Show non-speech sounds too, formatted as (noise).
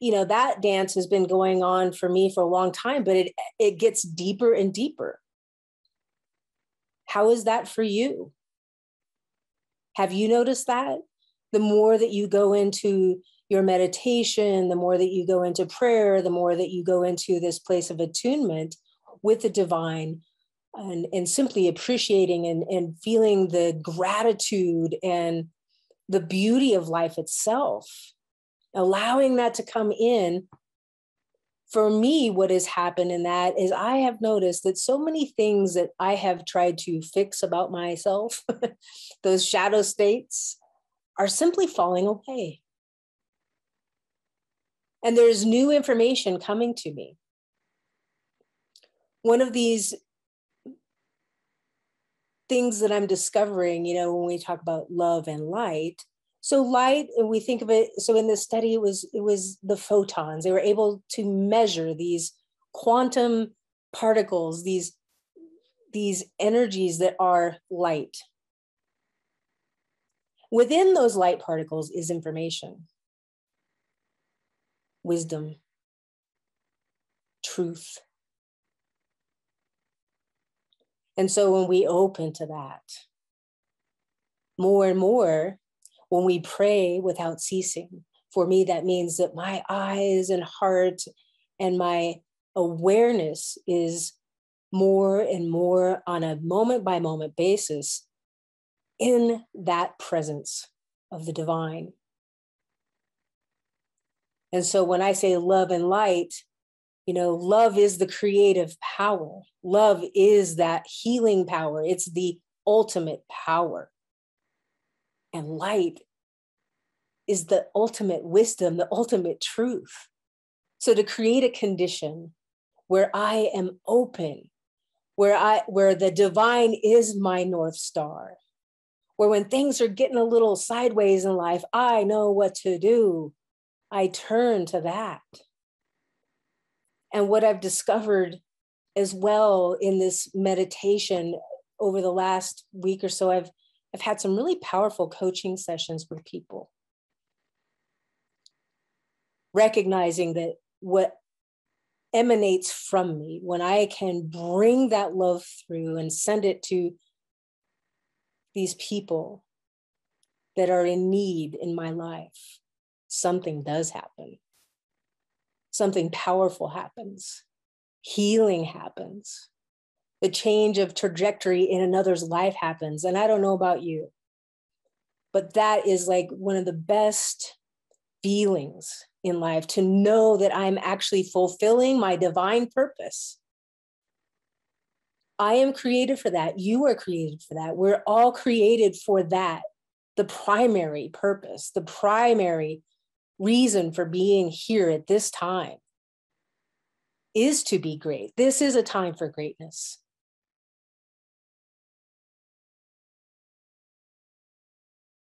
you know that dance has been going on for me for a long time but it it gets deeper and deeper. How is that for you? Have you noticed that? The more that you go into your meditation the more that you go into prayer the more that you go into this place of attunement with the divine and, and simply appreciating and, and feeling the gratitude and the beauty of life itself allowing that to come in for me what has happened in that is i have noticed that so many things that i have tried to fix about myself (laughs) those shadow states are simply falling away. And there's new information coming to me. One of these things that i'm discovering you know when we talk about love and light so light, and we think of it. So in this study, it was it was the photons. They were able to measure these quantum particles, these these energies that are light. Within those light particles is information, wisdom, truth. And so when we open to that, more and more, when we pray without ceasing. For me, that means that my eyes and heart and my awareness is more and more on a moment by moment basis in that presence of the divine. And so when I say love and light, you know, love is the creative power. Love is that healing power. It's the ultimate power. And light is the ultimate wisdom, the ultimate truth. So to create a condition where I am open, where I where the divine is my north star, where when things are getting a little sideways in life, I know what to do. I turn to that. And what I've discovered as well in this meditation over the last week or so, I've I've had some really powerful coaching sessions with people. Recognizing that what emanates from me, when I can bring that love through and send it to these people that are in need in my life, something does happen. Something powerful happens. Healing happens the change of trajectory in another's life happens. And I don't know about you, but that is like one of the best feelings in life to know that I'm actually fulfilling my divine purpose. I am created for that. You are created for that. We're all created for that. The primary purpose, the primary reason for being here at this time is to be great. This is a time for greatness.